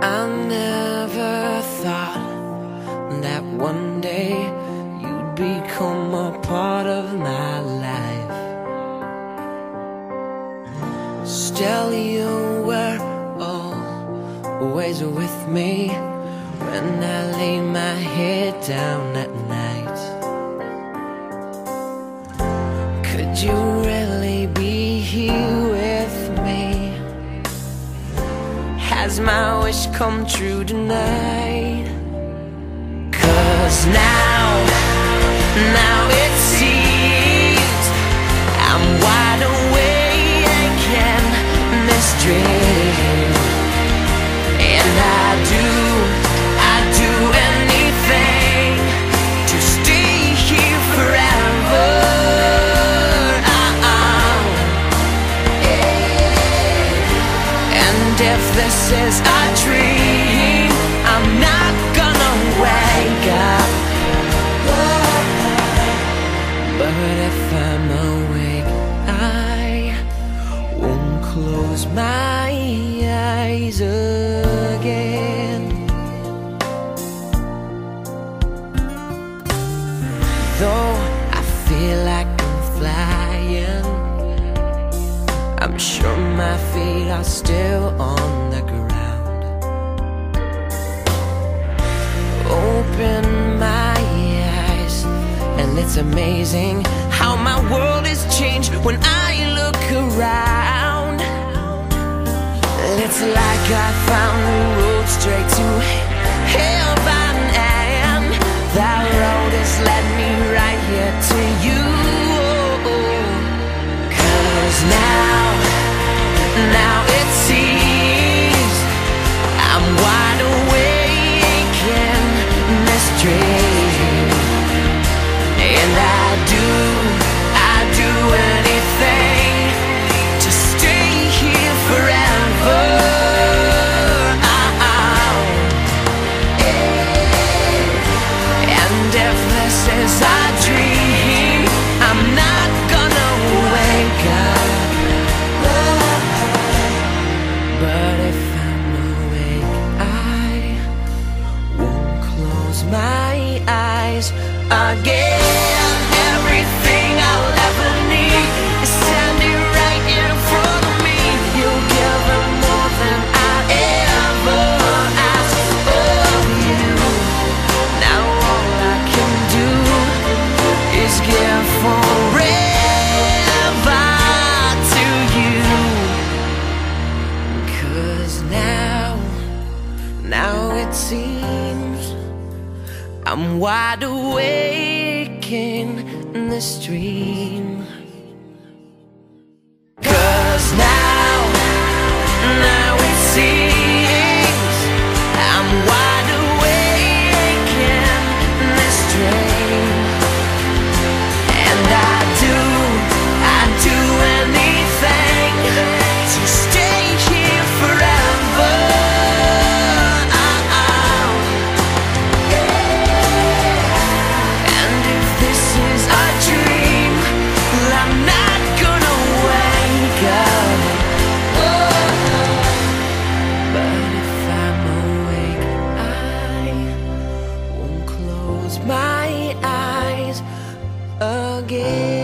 I never thought that one day you'd become a part of my life. Still, you were always with me when I lay my head down at night. Could you really be here Has my wish come true tonight? Cause now, close my eyes again. Though I feel like I'm flying, I'm sure my feet are still on the ground. Open my eyes, and it's amazing how my world has changed when I look around. It's like I found the road straight to heaven, and that road has led me right here to you. Cause now, now again. Everything I'll ever need is standing right in front of me. You'll give more than I ever asked of you. Now all I can do is give forever to you. Cause now, now it seems I'm wide awake in this dream. Cause now, now we see. again.